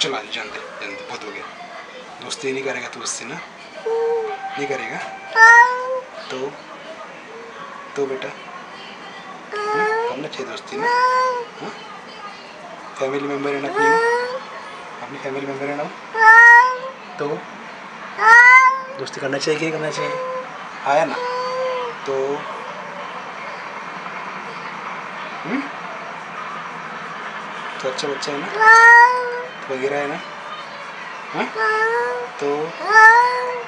चला जल्दी जल्दी बहुत हो गया। दोस्ती नहीं करेगा तू उससे, ना? नहीं करेगा? तो? तो बेटा? हाँ? करना चाहिए दोस्ती, ना? हाँ? फैमिली मेंबर है ना अपनी? अपनी फैमिली मेंबर है ना? तो? दोस्ती करना चाहिए कि करना चाहिए? आया ना? तो? हम्म? तो अच्छा बच्चा है ना? वगैरह है ना हाँ? तो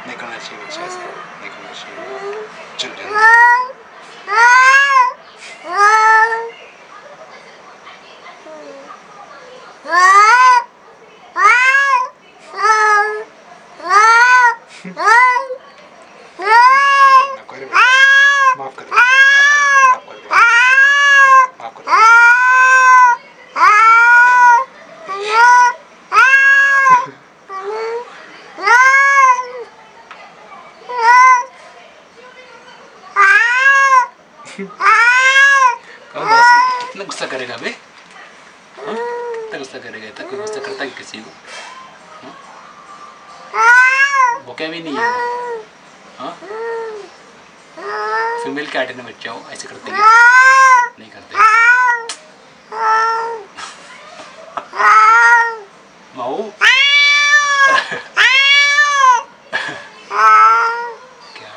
नहीं करना चाहिए बच्चा ऐसा नहीं करना चाहिए चल जल्दी माफ़ कर दे माफ़ कर दे माफ़ कर दे माफ़ कर दे कब बस इतना गुस्सा करेगा बे हाँ? इतना गुस्सा करेगा इतना? कोई गुस्सा करता है किसी को? हाँ? वो क्या भी नहीं है। हाँ? फीमेल कैट ने बच्चा हो ऐसे करते हैं नहीं करते। माऊ क्या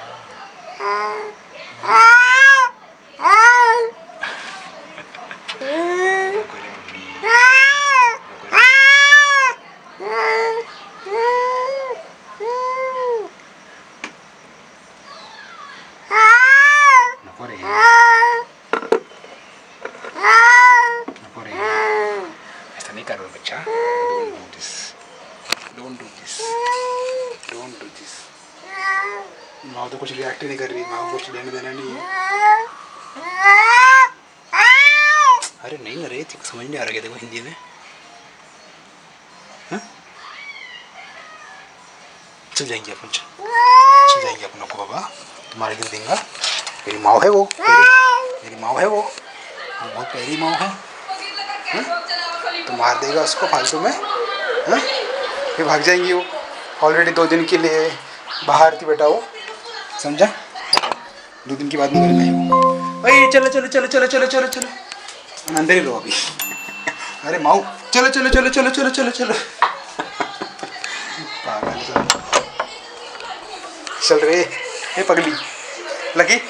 माफ़ कर दे प्लीज़ माफ़ कर दे ऐसा नहीं करो बच्चा। Don't do this don't do this don't माँ तो कुछ रिएक्ट नहीं कर रही। माँ को कुछ लेने देना नहीं है। अरे नहीं ना रे समझ नहीं आ रहा क्या देखो हिंदी में। हाँ? चल जाएँगे अपन। चल जाएँगे अपन को बाबा। तुम्हारे गिर देंगे। मेरी माँ है वो मेरी, मेरी माँ है वो बहुत प्यारी माँ है हाँ? तो मार देगा उसको फालतू में हाँ? फिर भाग जाएँगी वो ऑलरेडी दो दिन के लिए बाहर थी बेटा वो समझा दो दिन की बात नहीं करेगा वो भाई चलो चलो चलो चलो चलो चलो चलो अंदर ही रहो अभी अरे माऊ चलो चलो चलो चलो चलो चलो चलो पागल चल रे ये पगली लगी